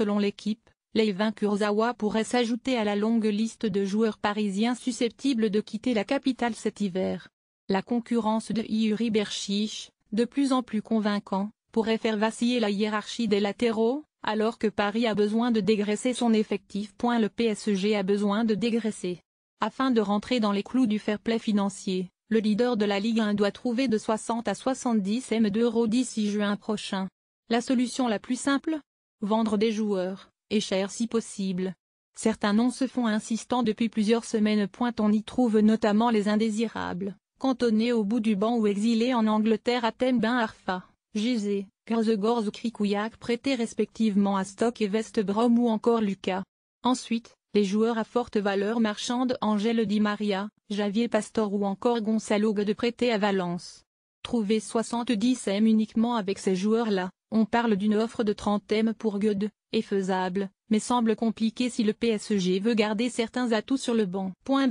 Selon l'équipe, Leivin Kurzawa pourrait s'ajouter à la longue liste de joueurs parisiens susceptibles de quitter la capitale cet hiver. La concurrence de Yuri Berchiche, de plus en plus convaincant, pourrait faire vaciller la hiérarchie des latéraux, alors que Paris a besoin de dégraisser son effectif. Le PSG a besoin de dégraisser. Afin de rentrer dans les clous du fair play financier, le leader de la Ligue 1 doit trouver de 60 à 70 m d'euros d'ici juin prochain. La solution la plus simple Vendre des joueurs, et cher si possible. Certains noms se font insistants depuis plusieurs semaines. On y trouve notamment les indésirables, cantonnés au bout du banc ou exilés en Angleterre à Ben Arfa, Gizé, Grzegorz ou Krikouyak prêtés respectivement à Stock et West Brom ou encore Lucas. Ensuite, les joueurs à forte valeur marchande Angel Di Maria, Javier Pastor ou encore Gonzalo de prêter à Valence. Trouver 70 M uniquement avec ces joueurs-là, on parle d'une offre de 30 M pour Gude, est faisable, mais semble compliqué si le PSG veut garder certains atouts sur le banc. Point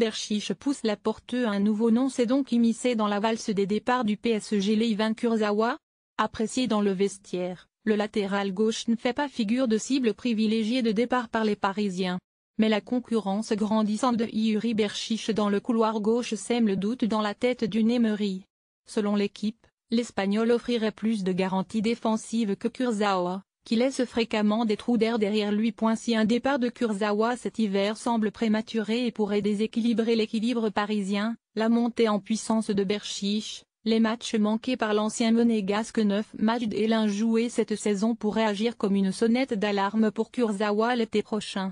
pousse la porte à un nouveau nom c'est donc immiscé dans la valse des départs du PSG Leivan Kurzawa Apprécié dans le vestiaire, le latéral gauche ne fait pas figure de cible privilégiée de départ par les Parisiens. Mais la concurrence grandissante de Yuri Berchiche dans le couloir gauche sème le doute dans la tête du Emery. Selon l'équipe, l'Espagnol offrirait plus de garanties défensives que Kurzawa, qui laisse fréquemment des trous d'air derrière lui. Si un départ de Kurzawa cet hiver semble prématuré et pourrait déséquilibrer l'équilibre parisien, la montée en puissance de Berchiche, les matchs manqués par l'ancien monégasque 9 matchs et l'un joué cette saison pourraient agir comme une sonnette d'alarme pour Kurzawa l'été prochain.